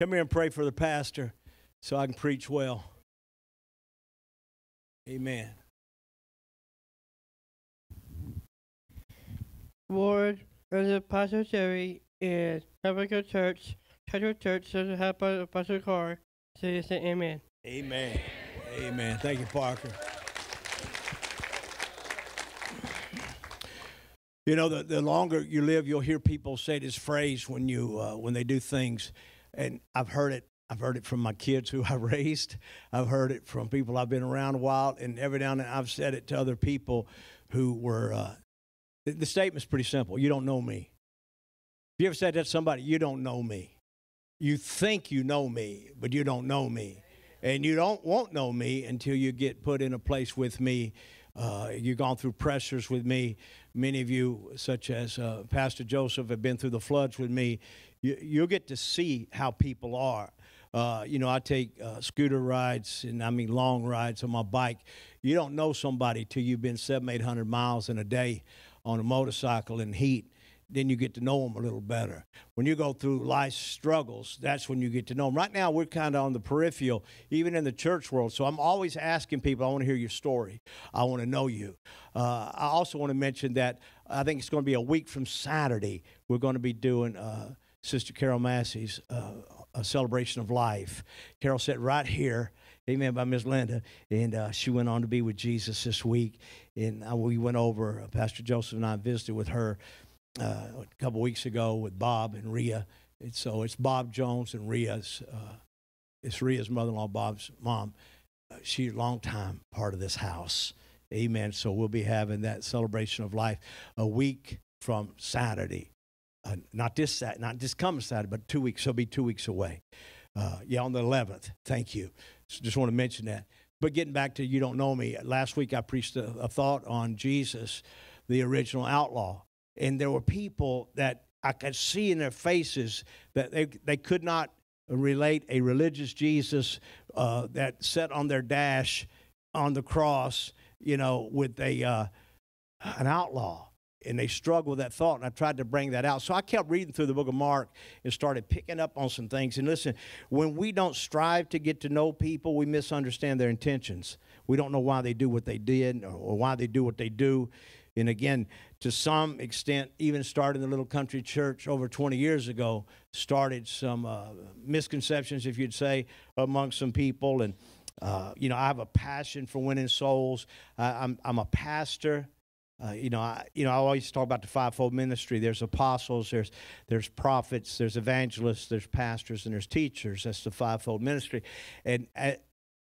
Come here and pray for the pastor so I can preach well. Amen. Lord, as Apostle Jerry and Tabernacle Church, Central Church, doesn't have Apostle Carr, so you say amen. Amen. Amen. Thank you, Parker. You know, the, the longer you live, you'll hear people say this phrase when you uh, when they do things, and I've heard it. I've heard it from my kids who I raised. I've heard it from people I've been around a while, and every now and then I've said it to other people who were. Uh, the, the statement's pretty simple. You don't know me. Have you ever said that to somebody? You don't know me. You think you know me, but you don't know me. And you don't won't know me until you get put in a place with me. Uh, you've gone through pressures with me. Many of you, such as uh, Pastor Joseph, have been through the floods with me. You, you'll get to see how people are. Uh, you know, I take uh, scooter rides and I mean long rides on my bike. You don't know somebody till you've been seven, eight hundred miles in a day on a motorcycle in heat then you get to know them a little better. When you go through life's struggles, that's when you get to know them. Right now, we're kind of on the peripheral, even in the church world. So I'm always asking people, I want to hear your story. I want to know you. Uh, I also want to mention that I think it's going to be a week from Saturday. We're going to be doing uh, Sister Carol Massey's uh, a celebration of life. Carol sat right here. Amen. By Miss Linda, and uh, she went on to be with Jesus this week. And uh, we went over. Uh, Pastor Joseph and I visited with her uh, a couple weeks ago with Bob and Rhea. And so it's Bob Jones and Rhea's. Uh, it's Rhea's mother-in-law, Bob's mom. She's a long time part of this house. Amen. So we'll be having that celebration of life a week from Saturday. Uh, not this Saturday, not this coming Saturday, but two weeks. She'll be two weeks away. Uh, yeah, on the 11th. Thank you. Just want to mention that. But getting back to you don't know me. Last week I preached a, a thought on Jesus, the original outlaw and there were people that I could see in their faces that they, they could not relate a religious Jesus uh, that sat on their dash on the cross, you know, with a uh, an outlaw. And they struggle with that thought, and I tried to bring that out. So I kept reading through the book of Mark and started picking up on some things. And listen, when we don't strive to get to know people, we misunderstand their intentions. We don't know why they do what they did or why they do what they do. And again, to some extent, even starting the little country church over 20 years ago, started some uh, misconceptions, if you'd say, among some people. And, uh, you know, I have a passion for winning souls. I'm, I'm a pastor. Uh, you know, I, you know, I always talk about the fivefold ministry. There's apostles, there's there's prophets, there's evangelists, there's pastors, and there's teachers. That's the fivefold ministry. And uh,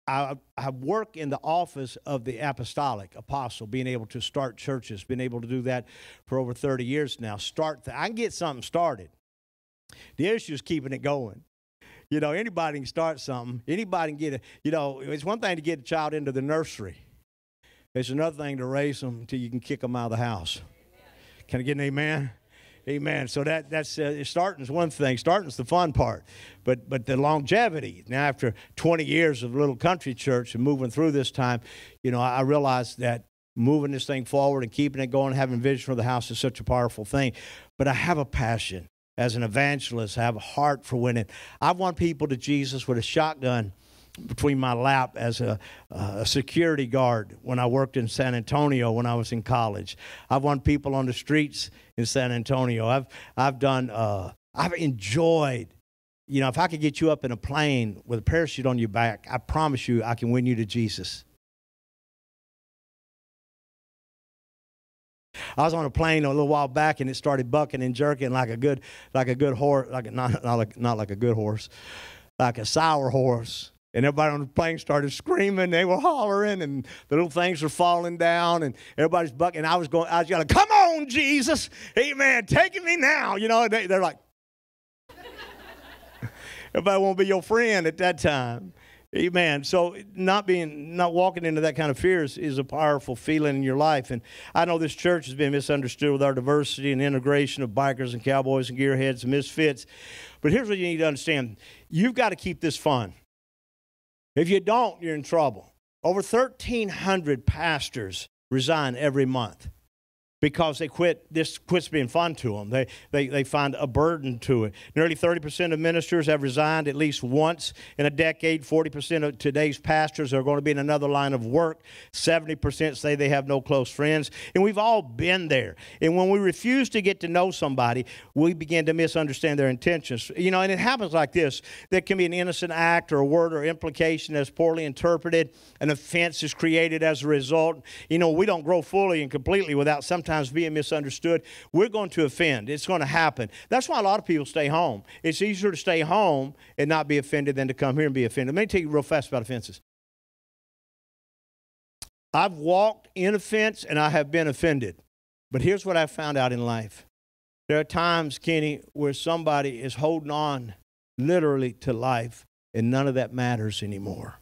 I, I work in the office of the apostolic apostle, being able to start churches, been able to do that for over 30 years now. Start, th- I can get something started. The issue is keeping it going. You know, anybody can start something. Anybody can get it. You know, it's one thing to get a child into the nursery. It's another thing to raise them until you can kick them out of the house. Can I get an amen? Amen. So that that's uh, starting is one thing. Starting is the fun part, but but the longevity. Now, after 20 years of little country church and moving through this time, you know, I realized that moving this thing forward and keeping it going, having vision for the house is such a powerful thing. But I have a passion as an evangelist. I have a heart for winning. I want people to Jesus with a shotgun between my lap as a, uh, a, security guard when I worked in San Antonio when I was in college. I've won people on the streets in San Antonio. I've I've done. Uh, I've enjoyed. You know, if I could get you up in a plane with a parachute on your back, I promise you, I can win you to Jesus. I was on a plane a little while back, and it started bucking and jerking like a good, like a good horse, like a, not not like not like a good horse, like a sour horse. And everybody on the plane started screaming. They were hollering, and the little things were falling down, and everybody's bucking. And I was going, I was yelling, "Come on, Jesus! Amen! Taking me now!" You know, they, they're like, everybody won't be your friend at that time. Amen. So not being, not walking into that kind of fear is, is, a powerful feeling in your life. And I know this church has been misunderstood with our diversity and integration of bikers and cowboys and gearheads and misfits. But here's what you need to understand: you've got to keep this fun. If you don't, you're in trouble. Over 1,300 pastors resign every month. Because they quit this quits being fun to them they, they, they find a burden to it. Nearly 30% of ministers have resigned at least once in a decade. 40% of today's pastors are going to be in another line of work. 70% say they have no close friends. And we've all been there. And when we refuse to get to know somebody we begin to misunderstand their intentions. You know and it happens like this. There can be an innocent act or a word or implication that's poorly interpreted. An offense is created as a result. You know we don't grow fully and completely without sometimes sometimes being misunderstood, we're going to offend. It's going to happen. That's why a lot of people stay home. It's easier to stay home and not be offended than to come here and be offended. Let me tell you real fast about offenses. I've walked in offense and I have been offended. But here's what I found out in life. There are times, Kenny, where somebody is holding on literally to life and none of that matters anymore.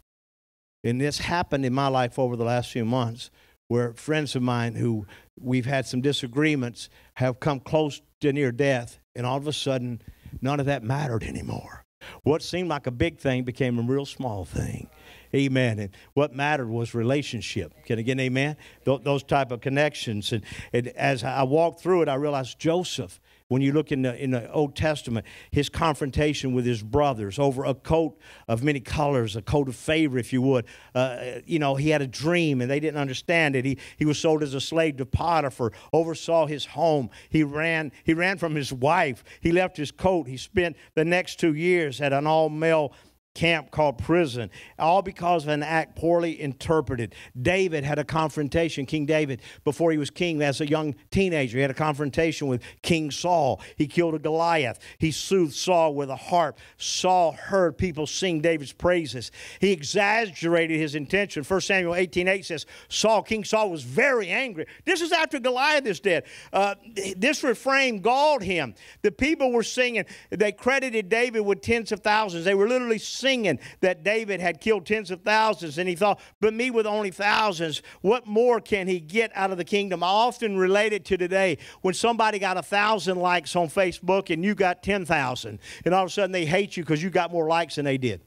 And this happened in my life over the last few months where friends of mine who we've had some disagreements have come close to near death, and all of a sudden, none of that mattered anymore. What seemed like a big thing became a real small thing. Amen. And what mattered was relationship. Can I get an amen? Th- those type of connections. And, and as I walked through it, I realized Joseph when you look in the, in the Old Testament, his confrontation with his brothers over a coat of many colors, a coat of favor, if you would. Uh, you know, he had a dream and they didn't understand it. He, he was sold as a slave to Potiphar, oversaw his home. He ran, he ran from his wife. He left his coat. He spent the next two years at an all male camp called prison, all because of an act poorly interpreted. David had a confrontation, King David, before he was king as a young teenager. He had a confrontation with King Saul. He killed a Goliath. He soothed Saul with a harp. Saul heard people sing David's praises. He exaggerated his intention. 1 Samuel 18 8 says, Saul, King Saul was very angry. This is after Goliath is dead. Uh, this refrain galled him. The people were singing. They credited David with tens of thousands. They were literally singing singing that David had killed tens of thousands, and he thought, but me with only thousands, what more can he get out of the kingdom? I often relate it to today when somebody got a thousand likes on Facebook and you got 10,000, and all of a sudden they hate you because you got more likes than they did.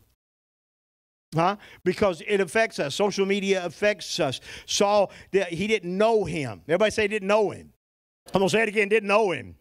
Huh? Because it affects us. Social media affects us. Saul, he didn't know him. Everybody say didn't know him. I'm going to say it again, didn't know him.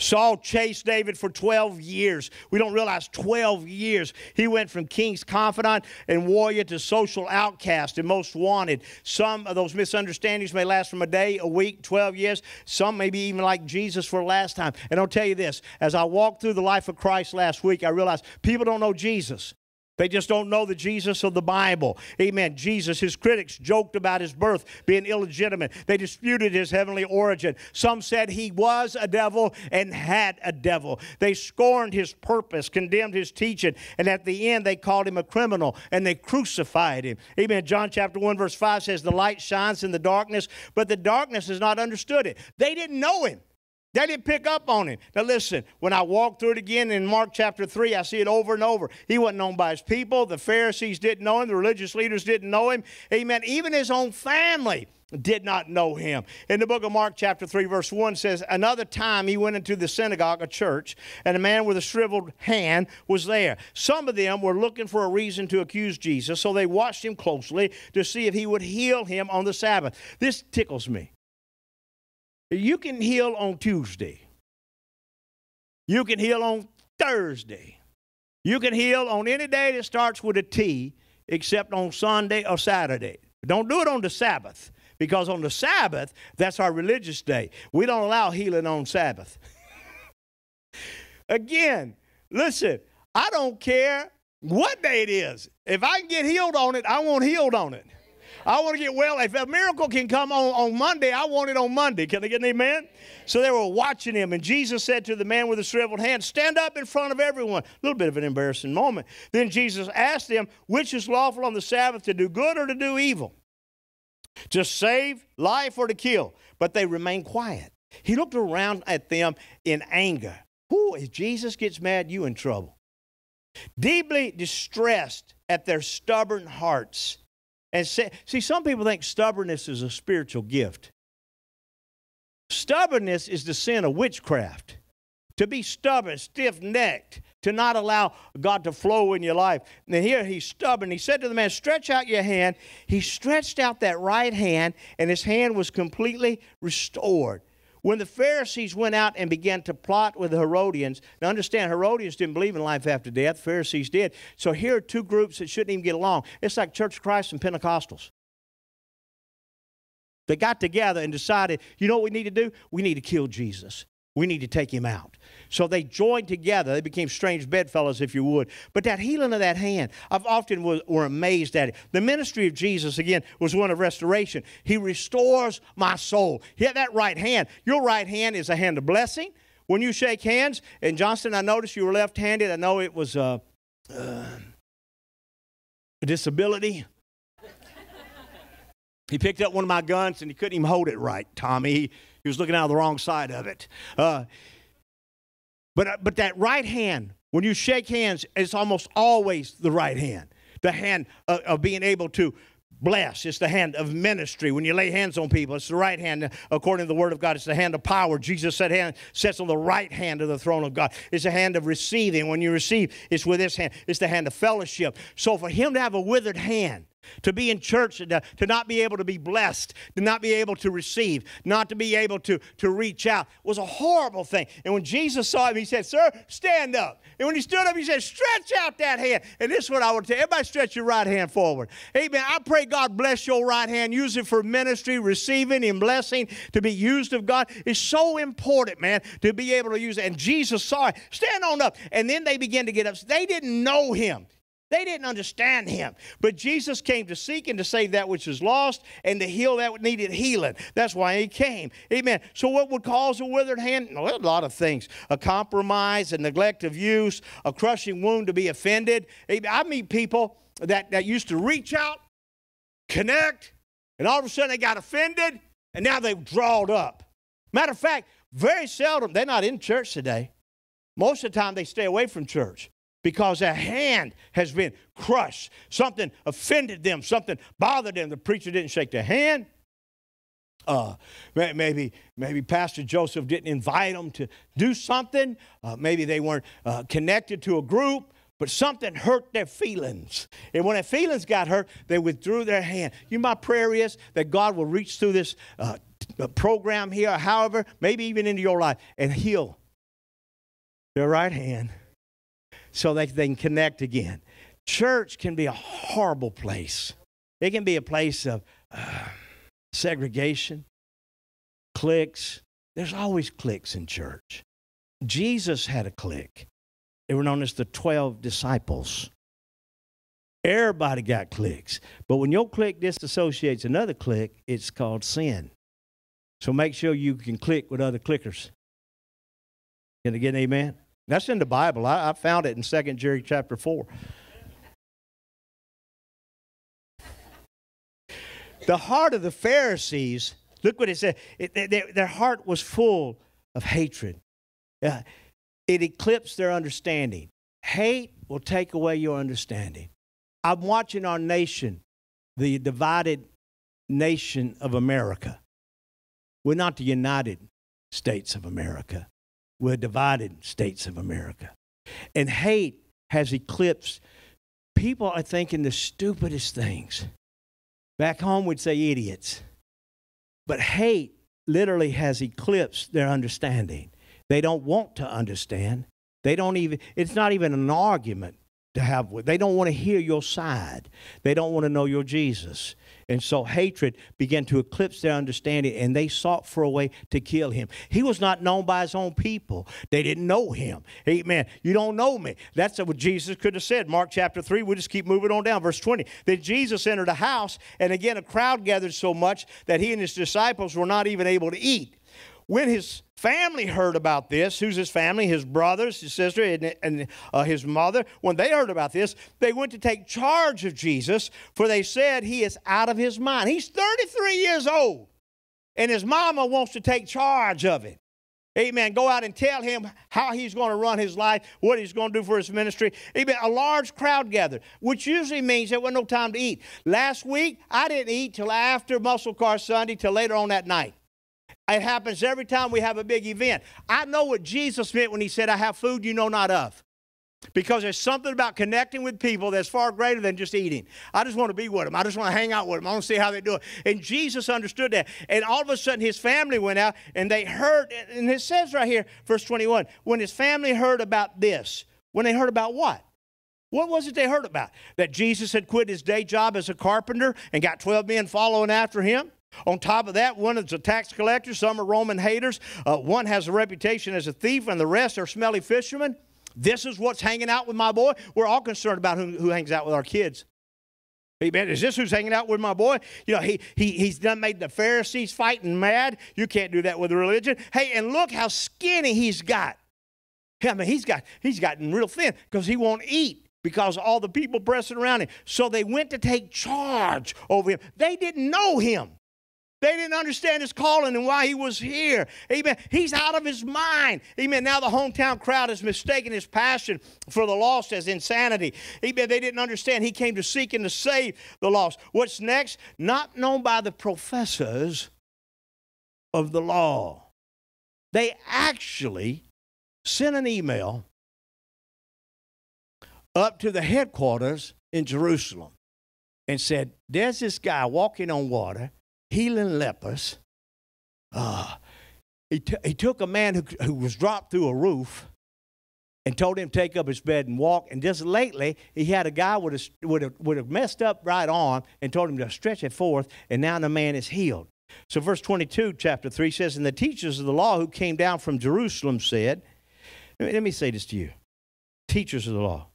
Saul chased David for 12 years. We don't realize 12 years. He went from king's confidant and warrior to social outcast and most wanted. Some of those misunderstandings may last from a day, a week, 12 years. Some may be even like Jesus for last time. And I'll tell you this as I walked through the life of Christ last week, I realized people don't know Jesus. They just don't know the Jesus of the Bible. Amen. Jesus, his critics joked about his birth being illegitimate. They disputed his heavenly origin. Some said he was a devil and had a devil. They scorned his purpose, condemned his teaching, and at the end they called him a criminal and they crucified him. Amen. John chapter 1, verse 5 says, The light shines in the darkness, but the darkness has not understood it. They didn't know him. They didn't pick up on him. Now, listen, when I walk through it again in Mark chapter 3, I see it over and over. He wasn't known by his people. The Pharisees didn't know him. The religious leaders didn't know him. Amen. Even his own family did not know him. In the book of Mark, chapter 3, verse 1 says, Another time he went into the synagogue, a church, and a man with a shriveled hand was there. Some of them were looking for a reason to accuse Jesus, so they watched him closely to see if he would heal him on the Sabbath. This tickles me. You can heal on Tuesday. You can heal on Thursday. You can heal on any day that starts with a T except on Sunday or Saturday. Don't do it on the Sabbath because on the Sabbath, that's our religious day. We don't allow healing on Sabbath. Again, listen, I don't care what day it is. If I can get healed on it, I want healed on it. I want to get well. If a miracle can come on, on Monday, I want it on Monday. Can I get an amen? So they were watching him, and Jesus said to the man with the shriveled hand, Stand up in front of everyone. A little bit of an embarrassing moment. Then Jesus asked them, Which is lawful on the Sabbath, to do good or to do evil? To save life or to kill? But they remained quiet. He looked around at them in anger. Who, if Jesus gets mad, you in trouble. Deeply distressed at their stubborn hearts, and say, see, some people think stubbornness is a spiritual gift. Stubbornness is the sin of witchcraft. To be stubborn, stiff necked, to not allow God to flow in your life. And here he's stubborn. He said to the man, Stretch out your hand. He stretched out that right hand, and his hand was completely restored. When the Pharisees went out and began to plot with the Herodians, now understand, Herodians didn't believe in life after death, Pharisees did. So here are two groups that shouldn't even get along. It's like Church of Christ and Pentecostals. They got together and decided, you know what we need to do? We need to kill Jesus. We need to take him out. So they joined together. They became strange bedfellows, if you would. But that healing of that hand, I've often was, were amazed at it. The ministry of Jesus, again, was one of restoration. He restores my soul. Hit that right hand. Your right hand is a hand of blessing. When you shake hands, and Johnston, I noticed you were left handed. I know it was uh, uh, a disability. He picked up one of my guns and he couldn't even hold it right, Tommy. He, he was looking out of the wrong side of it. Uh, but, uh, but that right hand, when you shake hands, it's almost always the right hand. The hand of, of being able to bless. It's the hand of ministry. When you lay hands on people, it's the right hand. According to the Word of God, it's the hand of power. Jesus said, hand sits on the right hand of the throne of God. It's the hand of receiving. When you receive, it's with this hand. It's the hand of fellowship. So for him to have a withered hand, to be in church, to, to not be able to be blessed, to not be able to receive, not to be able to, to reach out was a horrible thing. And when Jesus saw him, he said, Sir, stand up. And when he stood up, he said, Stretch out that hand. And this is what I would tell everybody stretch your right hand forward. Amen. I pray God bless your right hand. Use it for ministry, receiving and blessing, to be used of God. It's so important, man, to be able to use it. And Jesus saw it. Stand on up. And then they began to get up. They didn't know him. They didn't understand him. But Jesus came to seek and to save that which is lost and to heal that needed healing. That's why he came. Amen. So, what would cause a withered hand? Well, a lot of things a compromise, a neglect of use, a crushing wound to be offended. I meet people that, that used to reach out, connect, and all of a sudden they got offended and now they've drawed up. Matter of fact, very seldom, they're not in church today. Most of the time they stay away from church because a hand has been crushed. Something offended them, something bothered them. The preacher didn't shake their hand. Uh, maybe, maybe Pastor Joseph didn't invite them to do something. Uh, maybe they weren't uh, connected to a group, but something hurt their feelings. And when their feelings got hurt, they withdrew their hand. You know, my prayer is that God will reach through this uh, program here, however, maybe even into your life, and heal their right hand so they, they can connect again. Church can be a horrible place. It can be a place of uh, segregation, cliques. There's always cliques in church. Jesus had a clique. They were known as the 12 disciples. Everybody got cliques. But when your clique disassociates another clique, it's called sin. So make sure you can click with other clickers. Can I get an amen? That's in the Bible. I, I found it in 2 Jerry chapter 4. The heart of the Pharisees, look what it said. It, they, their heart was full of hatred. Uh, it eclipsed their understanding. Hate will take away your understanding. I'm watching our nation, the divided nation of America. We're not the United States of America we're divided states of America. And hate has eclipsed. People are thinking the stupidest things. Back home, we'd say idiots. But hate literally has eclipsed their understanding. They don't want to understand. They don't even, it's not even an argument to have with. They don't want to hear your side. They don't want to know your Jesus. And so hatred began to eclipse their understanding, and they sought for a way to kill him. He was not known by his own people. They didn't know him. Amen. You don't know me. That's what Jesus could have said. Mark chapter 3, we'll just keep moving on down. Verse 20. Then Jesus entered a house, and again a crowd gathered so much that he and his disciples were not even able to eat. When his family heard about this, who's his family? His brothers, his sister, and, and uh, his mother. When they heard about this, they went to take charge of Jesus, for they said he is out of his mind. He's 33 years old, and his mama wants to take charge of him. Amen. Go out and tell him how he's going to run his life, what he's going to do for his ministry. Amen. A large crowd gathered, which usually means there was no time to eat. Last week, I didn't eat till after Muscle Car Sunday, till later on that night. It happens every time we have a big event. I know what Jesus meant when he said, I have food you know not of. because there's something about connecting with people that's far greater than just eating. I just want to be with them. I just want to hang out with them. I want to see how they do it. And Jesus understood that. And all of a sudden, his family went out and they heard, and it says right here, verse 21, when his family heard about this, when they heard about what? What was it they heard about? That Jesus had quit his day job as a carpenter and got 12 men following after him? On top of that, one is a tax collector, some are Roman haters, uh, one has a reputation as a thief, and the rest are smelly fishermen. This is what's hanging out with my boy. We're all concerned about who, who hangs out with our kids. Amen. Is this who's hanging out with my boy? You know, he, he, he's done made the Pharisees fighting mad. You can't do that with religion. Hey, and look how skinny he's got. I mean, he's got he's gotten real thin because he won't eat because all the people pressing around him. So they went to take charge over him. They didn't know him. They didn't understand his calling and why he was here. Amen. He's out of his mind. Amen. Now the hometown crowd has mistaken his passion for the lost as insanity. Amen. They didn't understand he came to seek and to save the lost. What's next? Not known by the professors of the law. They actually sent an email up to the headquarters in Jerusalem and said, There's this guy walking on water healing lepers. Uh, he, t- he took a man who, who was dropped through a roof and told him to take up his bed and walk. And just lately, he had a guy with a, with a, with a messed up right arm and told him to stretch it forth, and now the man is healed. So, verse 22, chapter 3 says, And the teachers of the law who came down from Jerusalem said, Let me say this to you teachers of the law.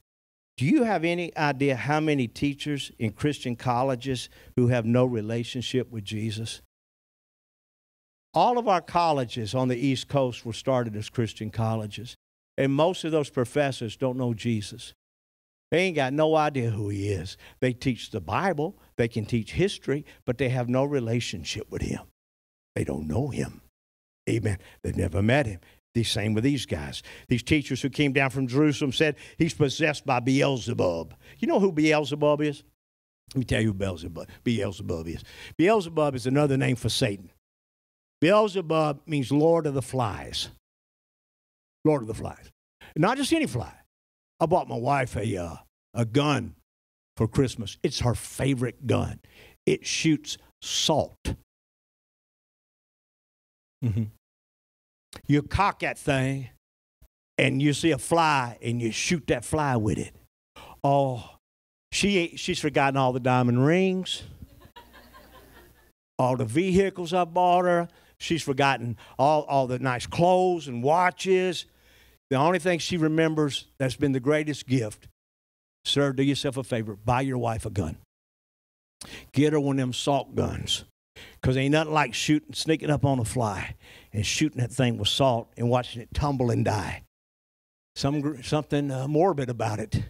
Do you have any idea how many teachers in Christian colleges who have no relationship with Jesus? All of our colleges on the East Coast were started as Christian colleges, and most of those professors don't know Jesus. They ain't got no idea who he is. They teach the Bible, they can teach history, but they have no relationship with him. They don't know him. Amen. They've never met him. The same with these guys. These teachers who came down from Jerusalem said he's possessed by Beelzebub. You know who Beelzebub is? Let me tell you who Beelzebub, Beelzebub is. Beelzebub is another name for Satan. Beelzebub means Lord of the Flies. Lord of the Flies. Not just any fly. I bought my wife a, uh, a gun for Christmas. It's her favorite gun. It shoots salt. Mm-hmm. You cock that thing and you see a fly and you shoot that fly with it. Oh, she ain't, she's forgotten all the diamond rings, all the vehicles I bought her. She's forgotten all, all the nice clothes and watches. The only thing she remembers that's been the greatest gift, sir, do yourself a favor, buy your wife a gun. Get her one of them salt guns. Because ain't nothing like shooting, sneaking up on a fly and shooting that thing with salt and watching it tumble and die. Some, something uh, morbid about it.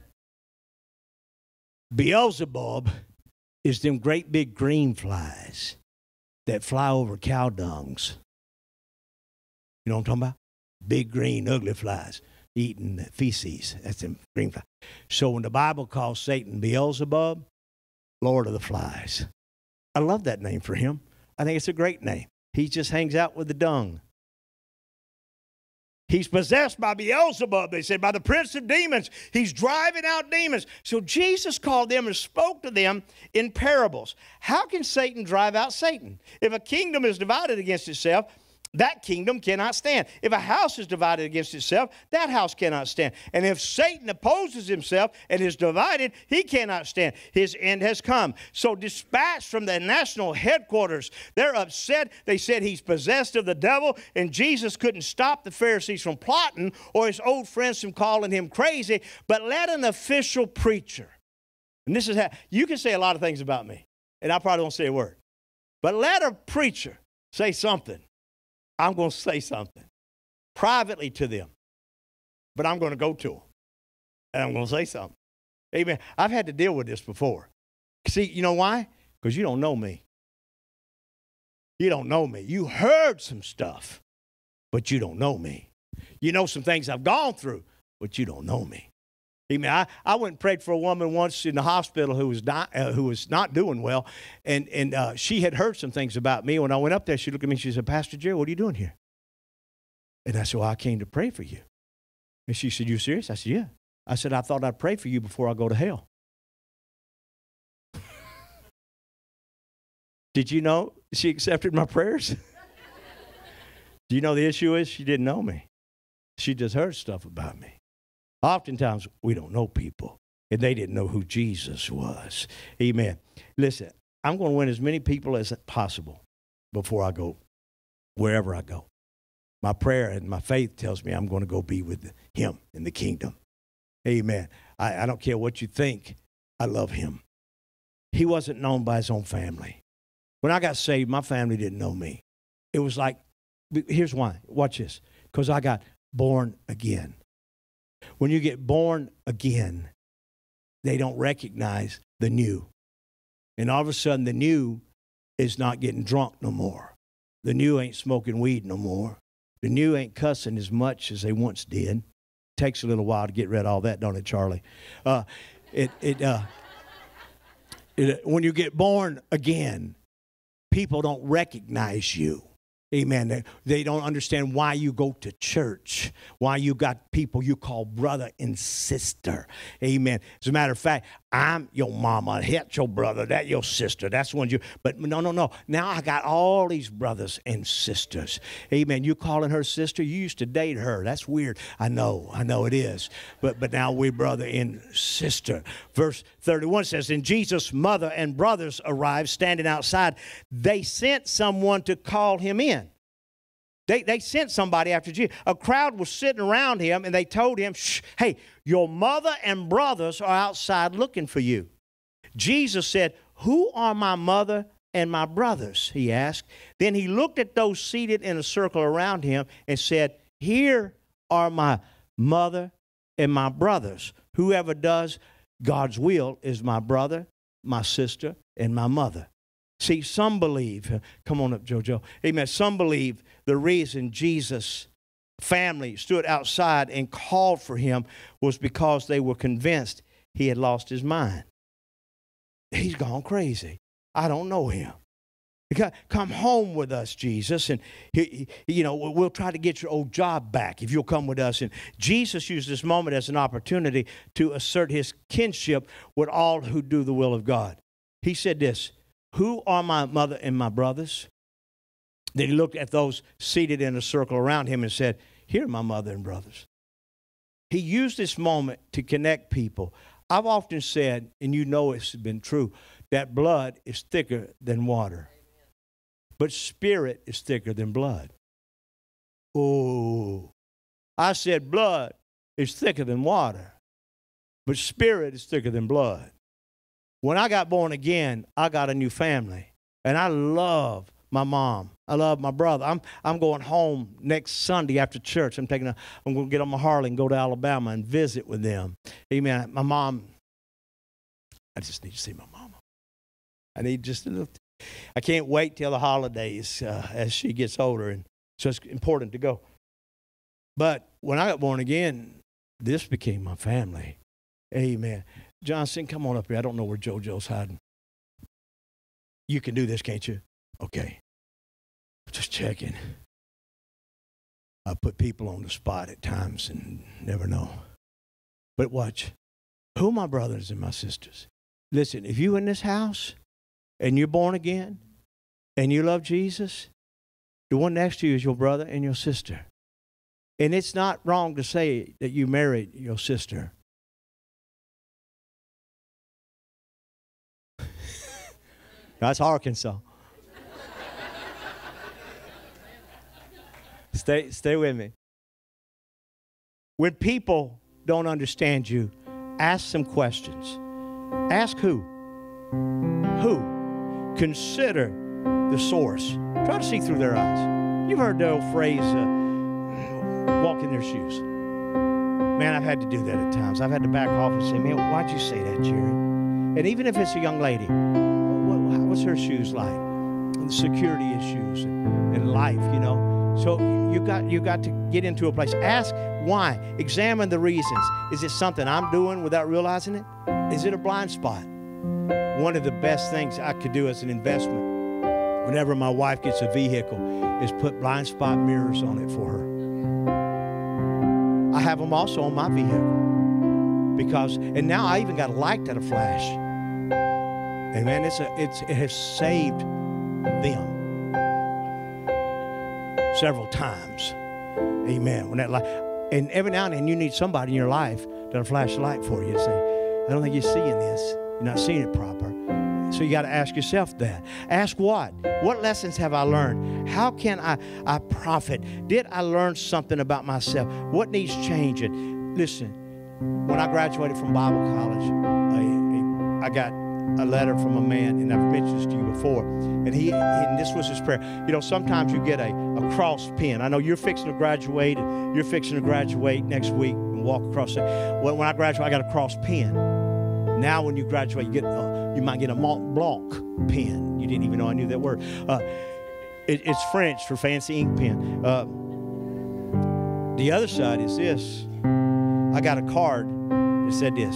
Beelzebub is them great big green flies that fly over cow dungs. You know what I'm talking about? Big green ugly flies eating feces. That's them green flies. So when the Bible calls Satan Beelzebub, Lord of the Flies, I love that name for him. I think it's a great name. He just hangs out with the dung. He's possessed by Beelzebub, they said, by the prince of demons. He's driving out demons. So Jesus called them and spoke to them in parables. How can Satan drive out Satan? If a kingdom is divided against itself, that kingdom cannot stand. If a house is divided against itself, that house cannot stand. And if Satan opposes himself and is divided, he cannot stand. His end has come. So, dispatched from the national headquarters, they're upset. They said he's possessed of the devil, and Jesus couldn't stop the Pharisees from plotting or his old friends from calling him crazy, but let an official preacher, and this is how you can say a lot of things about me, and I probably won't say a word, but let a preacher say something I'm going to say something privately to them, but I'm going to go to them and I'm going to say something. Amen. I've had to deal with this before. See, you know why? Because you don't know me. You don't know me. You heard some stuff, but you don't know me. You know some things I've gone through, but you don't know me. Amen. I, I went and prayed for a woman once in the hospital who was not, uh, who was not doing well, and, and uh, she had heard some things about me. When I went up there, she looked at me and she said, Pastor Jerry, what are you doing here? And I said, Well, I came to pray for you. And she said, You serious? I said, Yeah. I said, I thought I'd pray for you before I go to hell. Did you know she accepted my prayers? Do you know the issue is she didn't know me. She just heard stuff about me. Oftentimes we don't know people and they didn't know who Jesus was. Amen. Listen, I'm going to win as many people as possible before I go wherever I go. My prayer and my faith tells me I'm going to go be with him in the kingdom. Amen. I, I don't care what you think. I love him. He wasn't known by his own family. When I got saved, my family didn't know me. It was like, here's why. Watch this. Because I got born again. When you get born again, they don't recognize the new. And all of a sudden, the new is not getting drunk no more. The new ain't smoking weed no more. The new ain't cussing as much as they once did. Takes a little while to get rid of all that, don't it, Charlie? Uh, it, it, uh, it, when you get born again, people don't recognize you. Amen. They, don't understand why you go to church, why you got people you call brother and sister. Amen. As a matter of fact, I'm your mama, that's your brother, that your sister. That's one you. But no, no, no. Now I got all these brothers and sisters. Amen. You calling her sister? You used to date her. That's weird. I know. I know it is. But but now we brother and sister. Verse 31 says, "And Jesus' mother and brothers arrived, standing outside. They sent someone to call him in." They, they sent somebody after Jesus. A crowd was sitting around him and they told him, Hey, your mother and brothers are outside looking for you. Jesus said, Who are my mother and my brothers? He asked. Then he looked at those seated in a circle around him and said, Here are my mother and my brothers. Whoever does God's will is my brother, my sister, and my mother. See, some believe, come on up, JoJo. Amen. Some believe the reason Jesus' family stood outside and called for him was because they were convinced he had lost his mind. He's gone crazy. I don't know him. Come home with us, Jesus, and you know we'll try to get your old job back if you'll come with us. And Jesus used this moment as an opportunity to assert his kinship with all who do the will of God. He said this who are my mother and my brothers? Then he looked at those seated in a circle around him and said, Here are my mother and brothers. He used this moment to connect people. I've often said, and you know it's been true, that blood is thicker than water, but spirit is thicker than blood. Oh, I said blood is thicker than water, but spirit is thicker than blood. When I got born again, I got a new family. And I love my mom. I love my brother. I'm, I'm going home next Sunday after church. I'm taking a, I'm going to get on my Harley and go to Alabama and visit with them. Amen. My mom, I just need to see my mama. I need just a little, I can't wait till the holidays uh, as she gets older. And so it's important to go. But when I got born again, this became my family. Amen. Johnson, come on up here. I don't know where JoJo's hiding. You can do this, can't you? Okay. Just checking. I put people on the spot at times and never know. But watch. Who my brothers and my sisters? Listen, if you're in this house and you're born again and you love Jesus, the one next to you is your brother and your sister. And it's not wrong to say that you married your sister. That's Arkansas. stay, stay with me. When people don't understand you, ask some questions. Ask who? Who? Consider the source. Try to see through their eyes. You've heard the old phrase, uh, walk in their shoes. Man, I've had to do that at times. I've had to back off and say, man, why'd you say that, Jerry? And even if it's a young lady, what's her shoes like? And security issues and, life, you know. So you got you got to get into a place. Ask why. Examine the reasons. Is it something I'm doing without realizing it? Is it a blind spot? One of the best things I could do as an investment, whenever my wife gets a vehicle, is put blind spot mirrors on it for her. I have them also on my vehicle. because, and now I even got a light that a flash. Amen. It's a, it's, it has saved them several times. Amen. When that light, and every now and then you need somebody in your life that'll flash a light for you and say, I don't think you're seeing this. You're not seeing it proper. So you got to ask yourself that. Ask what? What lessons have I learned? How can I, I profit? Did I learn something about myself? What needs changing? Listen, when I graduated from Bible college, I, I got a letter from a man, and I've mentioned this to you before. And he, and this was his prayer. You know, sometimes you get a, a cross pin. I know you're fixing to graduate, you're fixing to graduate next week and walk across it. When, when I graduate, I got a cross pin. Now, when you graduate, you get uh, you might get a Mont Blanc pen. You didn't even know I knew that word. Uh, it, it's French for fancy ink pen. Uh, the other side is this. I got a card that said this.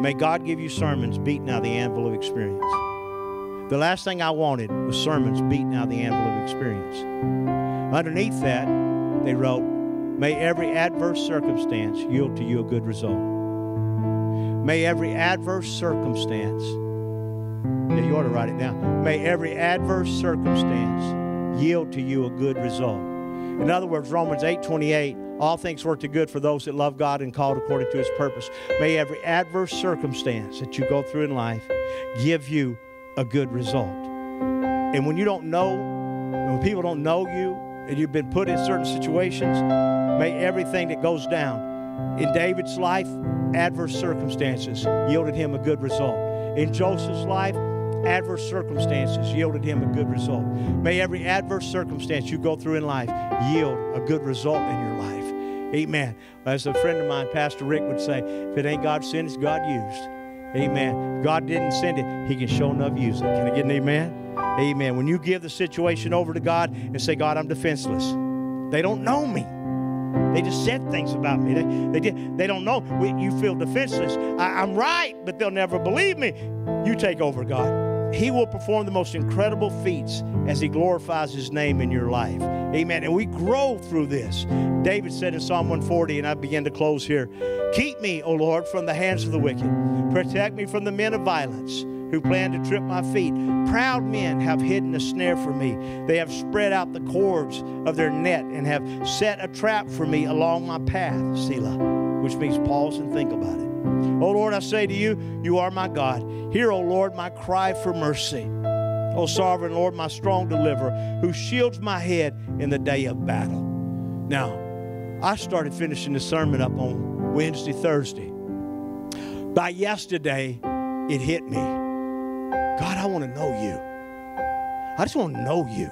May God give you sermons beaten out of the anvil of experience. The last thing I wanted was sermons beaten out of the anvil of experience. Underneath that, they wrote, May every adverse circumstance yield to you a good result. May every adverse circumstance, yeah, you ought to write it down. May every adverse circumstance yield to you a good result. In other words, Romans 8 28, all things work to good for those that love God and called according to his purpose. May every adverse circumstance that you go through in life give you a good result. And when you don't know, when people don't know you, and you've been put in certain situations, may everything that goes down in David's life, adverse circumstances yielded him a good result. In Joseph's life, adverse circumstances yielded him a good result. May every adverse circumstance you go through in life yield a good result in your life. Amen. As a friend of mine, Pastor Rick, would say, if it ain't God sent, it's God used. Amen. If God didn't send it, He can show enough use it. Can I get an amen? Amen. When you give the situation over to God and say, God, I'm defenseless, they don't know me. They just said things about me. They, they, did, they don't know. You feel defenseless. I, I'm right, but they'll never believe me. You take over, God. He will perform the most incredible feats as He glorifies His name in your life. Amen. And we grow through this. David said in Psalm 140, and I begin to close here Keep me, O Lord, from the hands of the wicked. Protect me from the men of violence who plan to trip my feet. Proud men have hidden a snare for me. They have spread out the cords of their net and have set a trap for me along my path, Selah, which means pause and think about it. Oh Lord, I say to you, you are my God. Hear, O Lord, my cry for mercy. O sovereign Lord, my strong deliverer, who shields my head in the day of battle. Now, I started finishing the sermon up on Wednesday, Thursday. By yesterday, it hit me. God, I want to know you. I just want to know you.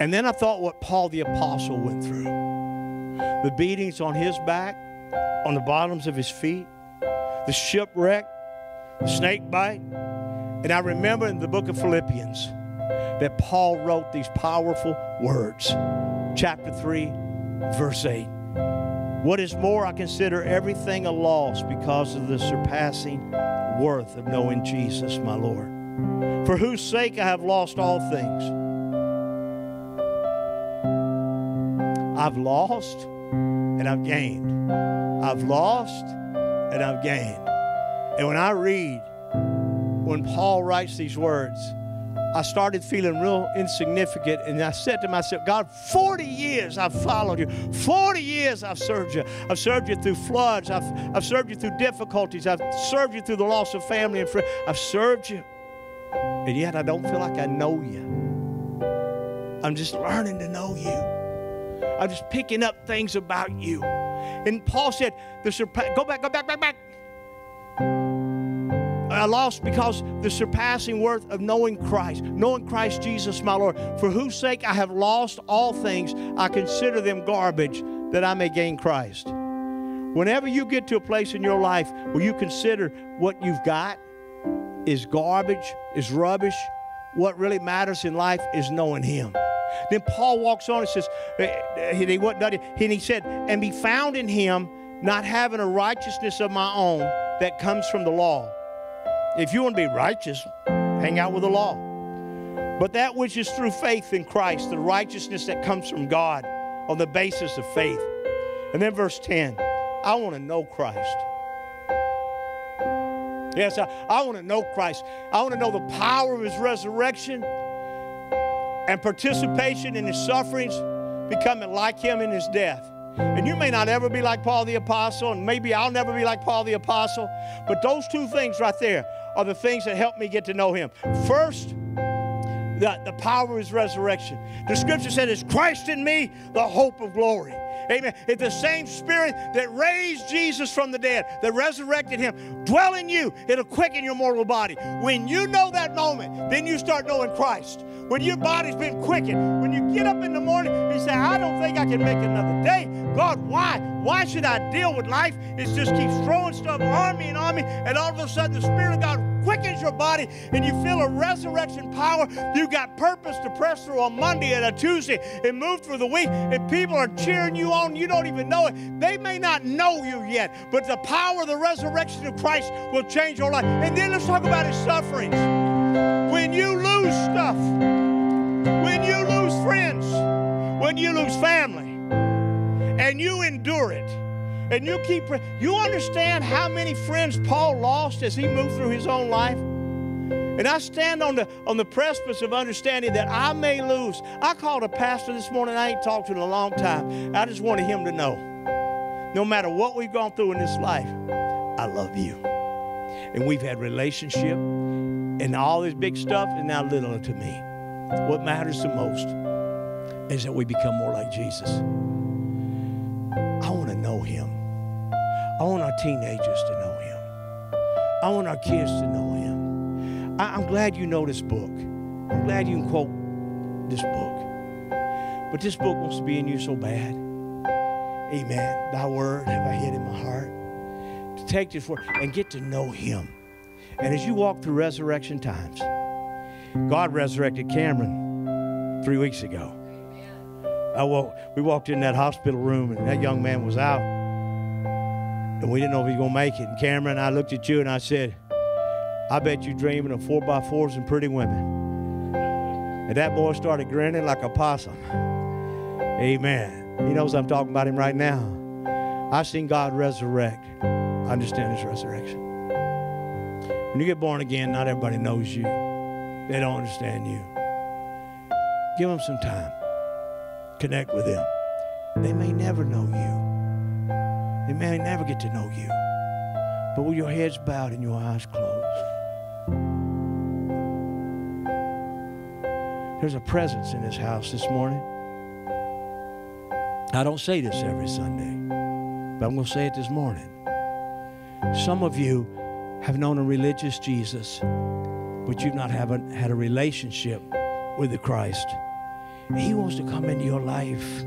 And then I thought what Paul the Apostle went through the beatings on his back, on the bottoms of his feet, the shipwreck, the snake bite. And I remember in the book of Philippians that Paul wrote these powerful words. Chapter 3, verse 8. What is more, I consider everything a loss because of the surpassing worth of knowing Jesus, my Lord, for whose sake I have lost all things. I've lost and I've gained. I've lost and I've gained. And when I read, when Paul writes these words, I started feeling real insignificant. And I said to myself, God, 40 years I've followed you. 40 years I've served you. I've served you through floods. I've, I've served you through difficulties. I've served you through the loss of family and friends. I've served you. And yet I don't feel like I know you. I'm just learning to know you. I'm just picking up things about you. And Paul said, the surpa- go back, go back, back, back. I lost because the surpassing worth of knowing Christ, knowing Christ Jesus, my Lord, for whose sake I have lost all things. I consider them garbage that I may gain Christ. Whenever you get to a place in your life where you consider what you've got is garbage, is rubbish, what really matters in life is knowing Him. Then Paul walks on and says, eh, eh, he, he said, and be found in Him, not having a righteousness of my own that comes from the law if you want to be righteous, hang out with the law. But that which is through faith in Christ, the righteousness that comes from God on the basis of faith. And then verse 10 I want to know Christ. Yes, I, I want to know Christ. I want to know the power of his resurrection and participation in his sufferings, becoming like him in his death. And you may not ever be like Paul the Apostle, and maybe I'll never be like Paul the Apostle, but those two things right there are the things that help me get to know him. First, the, the power of his resurrection. The scripture said, It's Christ in me, the hope of glory. Amen. It's the same spirit that raised Jesus from the dead, that resurrected him, dwell in you. It'll quicken your mortal body. When you know that moment, then you start knowing Christ. When your body's been quickened, when you get up in the morning and say, I don't think I can make another day. God, why? Why should I deal with life? It just keeps throwing stuff on me and on me, and all of a sudden the Spirit of God quickens your body and you feel a resurrection power. You got purpose to press through on Monday and a Tuesday and move through the week, and people are cheering you on. You don't even know it. They may not know you yet, but the power of the resurrection of Christ will change your life. And then let's talk about his sufferings. When you lose stuff, when you lose friends, when you lose family, and you endure it, and you keep, you understand how many friends Paul lost as he moved through his own life? And I stand on the on the precipice of understanding that I may lose. I called a pastor this morning. I ain't talked to him in a long time. I just wanted him to know, no matter what we've gone through in this life, I love you. And we've had relationship, and all this big stuff is now little to me. What matters the most is that we become more like Jesus. I want to know him. I want our teenagers to know him. I want our kids to know him. I, am glad you know this book. I'm glad you can quote this book. But this book wants to be in you so bad. Amen. Thy word have I hid in my heart. To take this word and get to know him. And as you walk through resurrection times, God resurrected Cameron three weeks ago. I walk, we walked in that hospital room, and that young man was out. And we didn't know if he was going to make it. And Cameron, and I looked at you and I said, I bet you're dreaming of four by fours and pretty women. And that boy started grinning like a possum. Amen. He knows I'm talking about him right now. I've seen God resurrect. I understand his resurrection. When you get born again, not everybody knows you. They don't understand you. Give them some time. Connect with them. They may never know you. They may never get to know you. But with your heads bowed and your eyes closed, there's a presence in this house this morning. I don't say this every Sunday, but I'm going to say it this morning. Some of you have known a religious Jesus but you've not haven't had a relationship with the Christ. He wants to come into your life.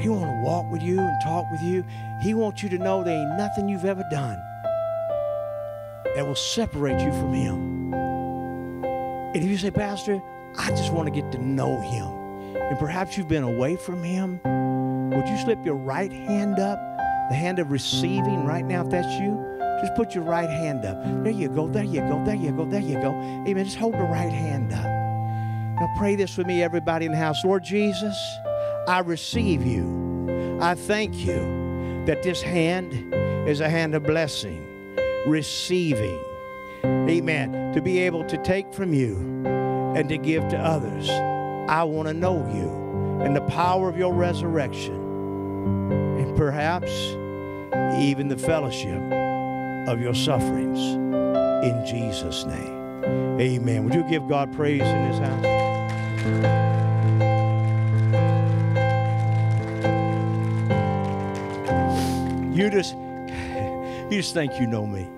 He wants to walk with you and talk with you. He wants you to know there ain't nothing you've ever done that will separate you from Him. And if you say, Pastor, I just want to get to know Him, and perhaps you've been away from Him, would you slip your right hand up, the hand of receiving right now if that's you? Just put your right hand up. There you go, there you go, there you go, there you go. Amen. Just hold the right hand up. Now pray this with me, everybody in the house. Lord Jesus, I receive you. I thank you that this hand is a hand of blessing, receiving. Amen. To be able to take from you and to give to others. I want to know you and the power of your resurrection. And perhaps even the fellowship of your sufferings in Jesus' name. Amen. Would you give God praise in this house? You just, you just think you know me.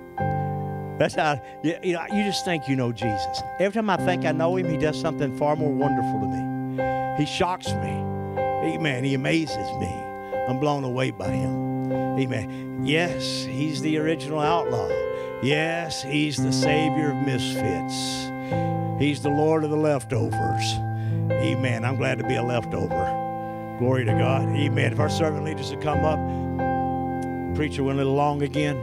That's how you, you know. You just think you know Jesus. Every time I think I know Him, He does something far more wonderful to me. He shocks me. Amen. He amazes me. I'm blown away by Him. Amen. Yes, he's the original outlaw. Yes, he's the savior of misfits. He's the Lord of the leftovers. Amen. I'm glad to be a leftover. Glory to God. Amen. If our servant leaders would come up, preacher went a little long again.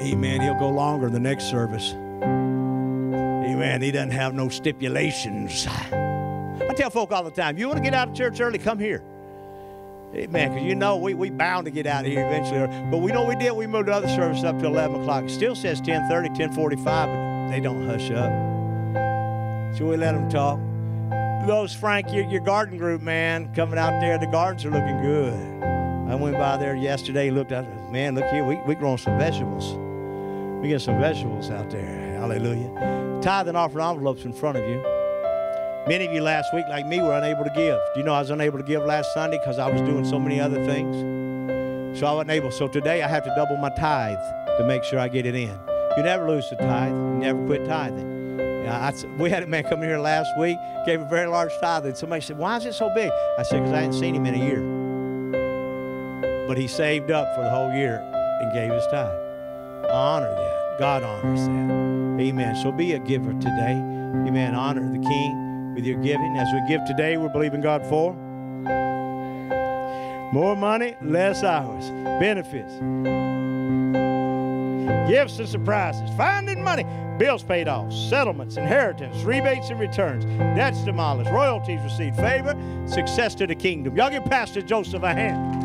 Amen. He'll go longer in the next service. Amen. He doesn't have no stipulations. I tell folk all the time, you want to get out of church early, come here. Man, because you know we we bound to get out of here eventually. But we know we did. We moved the other service up to 11 o'clock. It still says 10:30, 10:45, but they don't hush up. So we let them talk. Those Frank, your, your garden group, man, coming out there. The gardens are looking good. Went by there yesterday, looked at. Man, look here, we we growing some vegetables. We get some vegetables out there. Hallelujah. Tithe and offering envelopes in front of you. Many of you last week, like me, were unable to give. Do you know I was unable to give last Sunday because I was doing so many other things? So I wasn't able. So today I have to double my tithe to make sure I get it in. You never lose the tithe. You never quit tithing. I, we had a man come here last week, gave a very large tithe, and somebody said, "Why is it so big?" I said, "Because I hadn't seen him in a year." But he saved up for the whole year and gave his tithe. Honor that. God honors that. Amen. So be a giver today. Amen. Honor the King with your giving. As we give today, we're believing God for more money, less hours, benefits, gifts and surprises, finding money, bills paid off, settlements, inheritance, rebates and returns, debts demolished, royalties received, favor, success to the kingdom. Y'all give Pastor Joseph a hand.